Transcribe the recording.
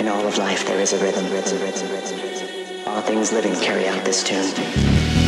In all of life there is a rhythm, rhythm, rhythm, rhythm. All things living carry out this tune.